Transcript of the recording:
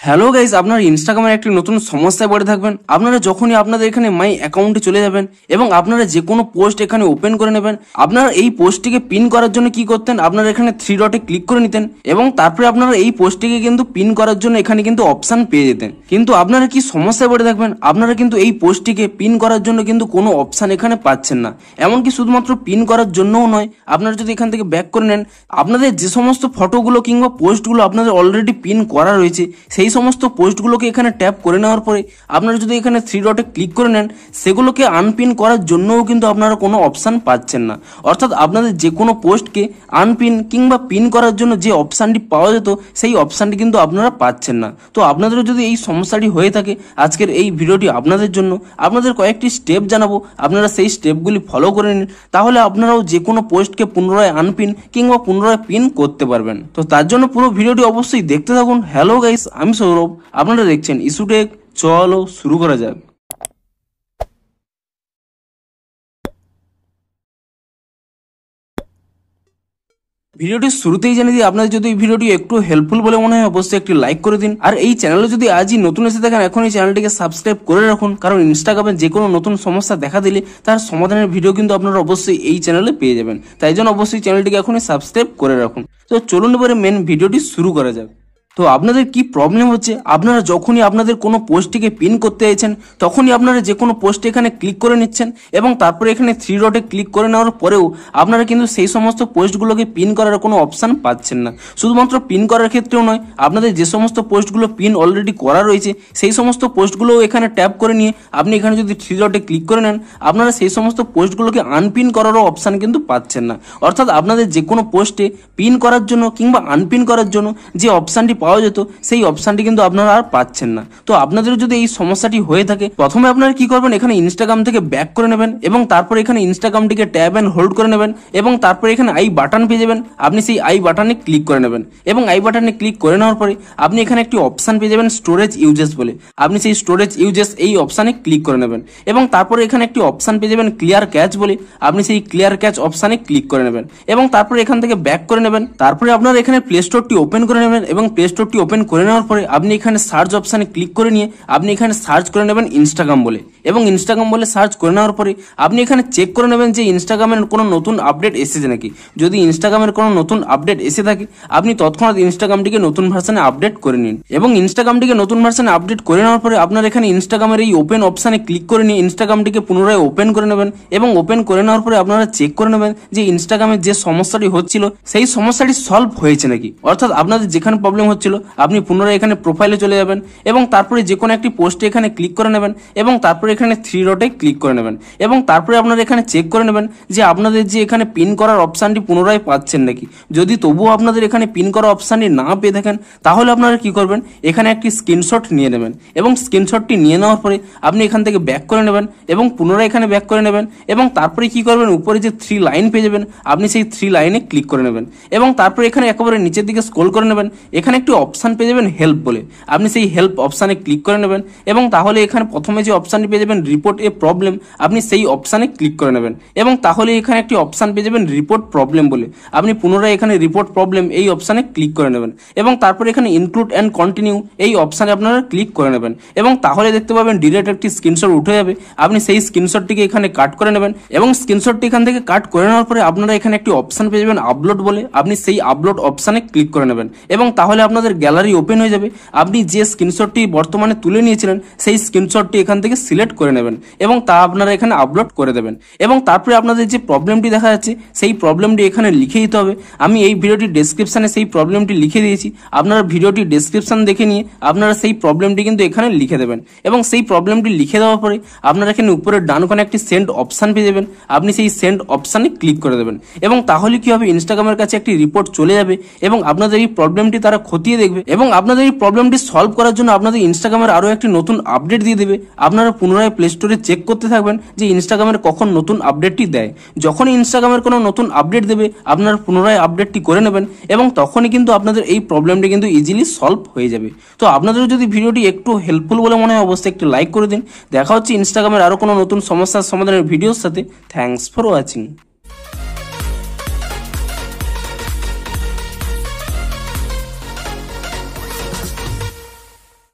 Hello guys আপনার ইনস্টাগ্রামের একটি নতুন সমস্যায় পড়ে থাকবেন। আপনারা যখনই আপনাদের এখানে মাই অ্যাকাউন্টে চলে যাবেন এবং আপনারা যে কোনো পোস্ট এখানে ওপেন করে নেবেন, আপনারা এই পোস্টটিকে পিন করার জন্য কি করতেন? আপনারা এখানে থ্রি ডটে ক্লিক করে নিতেন এবং তারপরে আপনারা এই পোস্টটিকে কিন্তু পিন করার জন্য এখানে কিন্তু অপশান পেয়ে যেতেন। কিন্তু আপনারা কি সমস্যায় পড়ে থাকবেন? আপনারা কিন্তু এই পোস্টটিকে পিন করার জন্য কিন্তু কোনো অপশান এখানে পাচ্ছেন না। এমনকি শুধুমাত্র পিন করার জন্যও নয়, আপনারা যদি এখান থেকে ব্যাক করে নেন, আপনাদের যে সমস্ত ফটোগুলো কিংবা পোস্টগুলো আপনাদের অলরেডি পিন করা রয়েছে, সেই সমস্ত পোস্টগুলোকে এখানে ট্যাপ করে নেওয়ার পরে আপনারা যদি এখানে থ্রি ডটে ক্লিক করে নেন, সেগুলোকে আনপিন করার জন্যও কিন্তু আপনারা কোনো অপশান পাচ্ছেন না। অর্থাৎ আপনাদের যে কোনো পোস্টকে আনপিন কিংবা পিন করার জন্য যে অপশানটি পাওয়া যেত, সেই অপশানটি কিন্তু আপনারা পাচ্ছেন না। তো আপনাদেরও যদি এই সমস্যাটি হয়ে থাকে, আজকের এই ভিডিওটি আপনাদের জন্য, আপনাদের কয়েকটি স্টেপ জানাব, আপনারা সেই স্টেপগুলি ফলো করে নিন, তাহলে আপনারাও যে কোনো পোস্টকে পুনরায় আনপিন কিংবা পুনরায় পিন করতে পারবেন। তো তার জন্য পুরো ভিডিওটি অবশ্যই দেখতে থাকুন। হ্যালো গাইস আমি সৌরভ, আপনারা দেখছেন ইস্যুটেক চলো শুরু করা যাক। ভিডিওটির শুরুতেই জানিয়ে দিই, আপনাদের যদি ভিডিওটি একটু হেল্পফুল বলে মনে হয়, অবশ্যই একটি লাইক করে দিন। আর এই চ্যানেলে যদি আজই নতুন এসে থাকেন এখন এই চ্যানেলটিকে সাবস্ক্রাইব করে রাখুন, কারণ ইনস্টাগ্রামে যে কোনো নতুন সমস্যা দেখা দিলে তার সমাধানের ভিডিও কিন্তু আপনারা অবশ্যই এই চ্যানেলে পেয়ে যাবেন। তাই জন্য অবশ্যই চ্যানেলটিকে এখনই সাবস্ক্রাইব করে রাখুন। তো চলুন এবারে মেন ভিডিওটি শুরু করা যাক। তো আপনাদের কি প্রবলেম হচ্ছে? আপনারা যখনই আপনাদের কোনো পোস্টটিকে পিন করতে চাইছেন, তখনই আপনারা যে কোনো পোস্টে এখানে ক্লিক করে নিচ্ছেন এবং তারপরে এখানে থ্রি ডটে ক্লিক করে নেওয়ার পরেও আপনারা কিন্তু সেই সমস্ত পোস্টগুলোকে পিন করার কোনো অপশান পাচ্ছেন না। শুধুমাত্র পিন করার ক্ষেত্রেও নয়, আপনাদের যে সমস্ত পোস্টগুলো পিন অলরেডি করা রয়েছে, সেই সমস্ত পোস্টগুলোও এখানে ট্যাপ করে নিয়ে আপনি এখানে যদি থ্রি ডটে ক্লিক করে নেন, আপনারা সেই সমস্ত পোস্টগুলোকে আনপিন করারও অপশান কিন্তু পাচ্ছেন না। অর্থাৎ আপনাদের যে কোনো পোস্টে পিন করার জন্য কিংবা আনপিন করার জন্য যে অপশানটি পাওয়া যেত, সেই অপশানটি কিন্তু আপনারা আর পাচ্ছেন না। তো আপনাদের যদি এই সমস্যাটি হয়ে থাকে, প্রথমে আপনারা কি করবেন? এখানে ইনস্টাগ্রাম থেকে ব্যাক করে নেবেন এবং তারপর এখানে ইনস্টাগ্রামটিকে ট্যাব অ্যান্ড হোল্ড করে নেবেন এবং তারপরে এখানে আই বাটন পেয়ে যাবেন। আপনি সেই আই বাটনে ক্লিক করে নেবেন এবং আই বাটনে ক্লিক করে নেওয়ার পরে আপনি এখানে একটি অপশান পেয়ে যাবেন স্টোরেজ ইউজেস বলে। আপনি সেই স্টোরেজ ইউজেস এই অপশানে ক্লিক করে নেবেন এবং তারপরে এখানে একটি অপশান পেয়ে যাবেন ক্লিয়ার ক্যাচ বলে। আপনি সেই ক্লিয়ার ক্যাচ অপশানে ক্লিক করে নেবেন এবং তারপরে এখান থেকে ব্যাক করে নেবেন। তারপরে আপনারা এখানে প্লে স্টোরটি ওপেন করে নেবেন এবং প্লে স্টোরটি ওপেন করে নেওয়ার পরে আপনি এখানে সার্চ অপশানে ক্লিক করে নিয়ে আপনি এখানে সার্চ করে নেবেন ইনস্টাগ্রাম বলে। এবং ইনস্টাগ্রাম বলে সার্চ করে নেওয়ার পরে আপনি এখানে চেক করে নেবেন যে ইনস্টাগ্রামের কোনো নতুন আপডেট এসেছে নাকি। যদি ইনস্টাগ্রামের কোনো নতুন আপডেট এসে থাকে, আপনি তৎক্ষণাৎ ইনস্টাগ্রামটিকে নতুন ভার্সানে আপডেট করে নিন। এবং ইনস্টাগ্রামটিকে নতুন ভার্সানে আপডেট করে নেওয়ার পরে আপনার এখানে ইনস্টাগ্রামের এই ওপেন অপশানে ক্লিক করে নিয়ে ইনস্টাগ্রামটিকে পুনরায় ওপেন করে নেবেন এবং ওপেন করে নেওয়ার পরে আপনারা চেক করে নেবেন যে ইনস্টাগ্রামের যে সমস্যাটি হচ্ছিল, সেই সমস্যাটি সলভ হয়েছে নাকি। অর্থাৎ আপনাদের যেখানে প্রবলেম হচ্ছিল, আপনি পুনরায় এখানে প্রোফাইলে চলে যাবেন এবং তারপরে যে কোনো একটি পোস্টে এখানে ক্লিক করে নেবেন এবং তারপরে এখানে থ্রি ডটে ক্লিক করে নেবেন এবং তারপরে আপনারা এখানে চেক করে নেবেন যে আপনাদের যে এখানে পিন করার অপশানটি পুনরায় পাচ্ছেন নাকি। যদি তবুও আপনাদের এখানে পিন করা অপশানটি না পেয়ে থাকেন, তাহলে আপনারা কি করবেন? এখানে একটি স্ক্রিনশট নিয়ে নেবেন এবং স্ক্রিনশটটি নিয়ে নেওয়ার পরে আপনি এখান থেকে ব্যাক করে নেবেন এবং পুনরায় এখানে ব্যাক করে নেবেন এবং তারপরে কি করবেন? উপরে যে থ্রি লাইন পেয়ে যাবেন, আপনি সেই থ্রি লাইনে ক্লিক করে নেবেন এবং তারপরে এখানে একেবারে নিচের দিকে স্ক্রোল করে নেবেন। এখানে একটি অপশান পেয়ে যাবেন হেল্প বলে। আপনি সেই হেল্প অপশানে ক্লিক করে নেবেন এবং তাহলে এখানে প্রথমে যে অপশানটি পেয়ে যাবেন রিপোর্ট এ প্রবলেম আপনি সেই অপশানে ক্লিক করে নেবেন। এবং তাহলে এখানে একটি অপশান পেয়ে যাবেন রিপোর্ট প্রবলেম বলে। আপনি পুনরায় এখানে রিপোর্ট প্রবলেম এই অপশানে ক্লিক করে নেবেন। এবং তারপরে এখানে ইনক্লুড অ্যান্ড কন্টিনিউ এই অপশানে আপনারা ক্লিক করে নেবেন। এবং তাহলে দেখতে পাবেন ডিরেক্ট একটি স্ক্রিনশট উঠে যাবে। আপনি সেই স্ক্রিনশটটিকে এখানে কাট করে নেবেন। এবং স্ক্রিনশটটি এখান থেকে কাট করে নেওয়ার পরে আপনারা এখানে একটি অপশান পেয়ে যাবেন আপলোড বলে। আপনি সেই আপলোড অপশানে ক্লিক করে নেবেন। এবং তাহলে আপনাদের গ্যালারি ওপেন হয়ে যাবে। আপনি যে স্ক্রিনশটটি বর্তমানে তুলে নিয়েছিলেন, সেই স্ক্রিনশটটি এখান থেকে সিলেক্ট করে নেবেন এবং তা আপনারা এখানে আপলোড করে দেবেন। এবং তারপরে আপনাদের যে প্রবলেমটি দেখা যাচ্ছে, সেই প্রবলেমটি এখানে লিখে দিতে হবে। আমি এই ভিডিওটি ডেসক্রিপশানে সেই প্রবলেমটি লিখে দিয়েছি। আপনারা ভিডিওটি ডেসক্রিপশান দেখে নিয়ে আপনারা সেই প্রবলেমটি কিন্তু এখানে লিখে দেবেন। এবং সেই প্রবলেমটি লিখে দেওয়ার পরে আপনারা এখানে উপরে ডান একটি সেন্ড অপশান পেয়ে যাবেন। আপনি সেই সেন্ড অপশানে ক্লিক করে দেবেন। এবং তাহলে কি হবে? ইনস্টাগ্রামের কাছে একটি রিপোর্ট চলে যাবে এবং আপনাদের এই প্রবলেমটি তারা খতিয়ে দেখবে এবং আপনাদের এই প্রবলেমটি সলভ করার জন্য আপনাদের ইনস্টাগ্রামের আরও একটি নতুন আপডেট দিয়ে দেবে। আপনারা পুনরায় প্লে স্টোরে চেক করতে থাকবেন যে ইনস্টাগ্রামের কখন নতুন আপডেটটি দেয়। যখনই ইনস্টাগ্রামের কোনো নতুন আপডেট দেবে, আপনারা পুনরায় আপডেটটি করে নেবেন এবং তখনই কিন্তু আপনাদের এই প্রবলেমটি কিন্তু ইজিলি সলভ হয়ে যাবে। তো আপনাদের যদি ভিডিওটি একটু হেল্পফুল বলে মনে হয়, অবশ্যই একটু লাইক করে দিন। দেখা হচ্ছে ইনস্টাগ্রামের আরও কোনো নতুন সমস্যার সমাধানের ভিডিওর সাথে। Thanks for watching